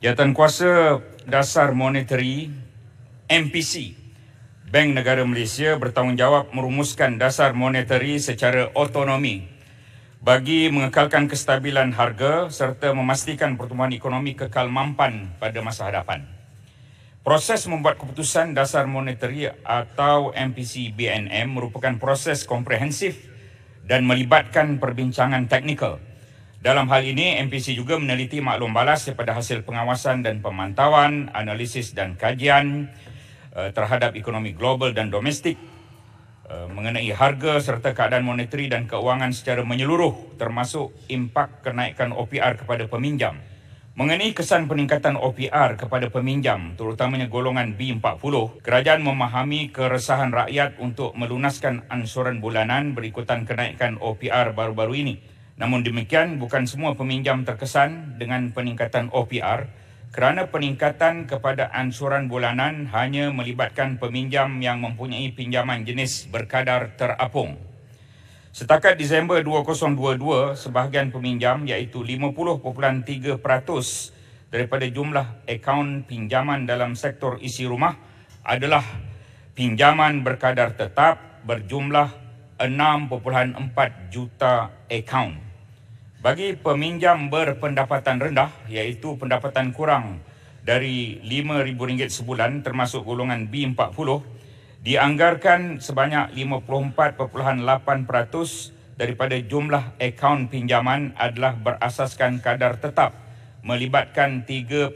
Jawatan Kuasa Dasar Monetary MPC Bank Negara Malaysia bertanggungjawab merumuskan dasar monetary secara otonomi bagi mengekalkan kestabilan harga serta memastikan pertumbuhan ekonomi kekal mampan pada masa hadapan. Proses membuat keputusan dasar monetary atau MPC BNM merupakan proses komprehensif dan melibatkan perbincangan teknikal dalam hal ini, MPC juga meneliti maklum balas daripada hasil pengawasan dan pemantauan, analisis dan kajian uh, terhadap ekonomi global dan domestik uh, mengenai harga serta keadaan monetary dan keuangan secara menyeluruh termasuk impak kenaikan OPR kepada peminjam. Mengenai kesan peningkatan OPR kepada peminjam, terutamanya golongan B40, kerajaan memahami keresahan rakyat untuk melunaskan ansuran bulanan berikutan kenaikan OPR baru-baru ini. Namun demikian, bukan semua peminjam terkesan dengan peningkatan OPR kerana peningkatan kepada ansuran bulanan hanya melibatkan peminjam yang mempunyai pinjaman jenis berkadar terapung. Setakat Disember 2022, sebahagian peminjam iaitu 50.3% daripada jumlah akaun pinjaman dalam sektor isi rumah adalah pinjaman berkadar tetap berjumlah 6.4 juta akaun. Bagi peminjam berpendapatan rendah iaitu pendapatan kurang dari RM5,000 sebulan termasuk golongan B40 dianggarkan sebanyak 54.8% daripada jumlah akaun pinjaman adalah berasaskan kadar tetap melibatkan 3.5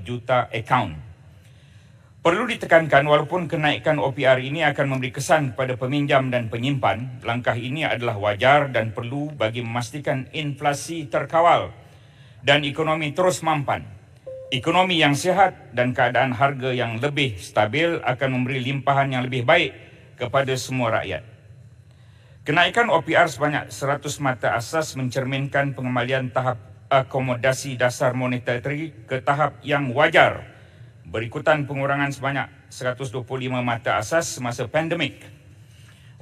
juta akaun. Perlu ditekankan walaupun kenaikan OPR ini akan memberi kesan kepada peminjam dan penyimpan, langkah ini adalah wajar dan perlu bagi memastikan inflasi terkawal dan ekonomi terus mampan. Ekonomi yang sihat dan keadaan harga yang lebih stabil akan memberi limpahan yang lebih baik kepada semua rakyat. Kenaikan OPR sebanyak 100 mata asas mencerminkan pengembalian tahap akomodasi dasar monetary ke tahap yang wajar berikutan pengurangan sebanyak 125 mata asas semasa pandemik.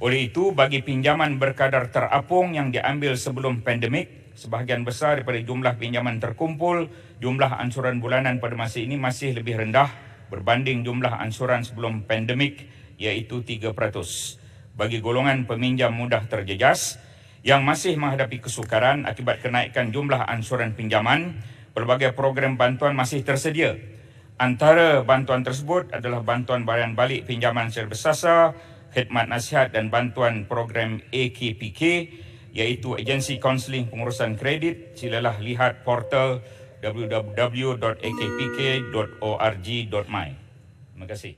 Oleh itu, bagi pinjaman berkadar terapung yang diambil sebelum pandemik, sebahagian besar daripada jumlah pinjaman terkumpul, jumlah ansuran bulanan pada masa ini masih lebih rendah berbanding jumlah ansuran sebelum pandemik iaitu 3%. Bagi golongan peminjam mudah terjejas yang masih menghadapi kesukaran akibat kenaikan jumlah ansuran pinjaman, pelbagai program bantuan masih tersedia Antara bantuan tersebut adalah bantuan bayaran balik pinjaman secara bersasar, khidmat nasihat dan bantuan program AKPK iaitu Agensi Kaunseling Pengurusan Kredit. Silalah lihat portal www.akpk.org.my. Terima kasih.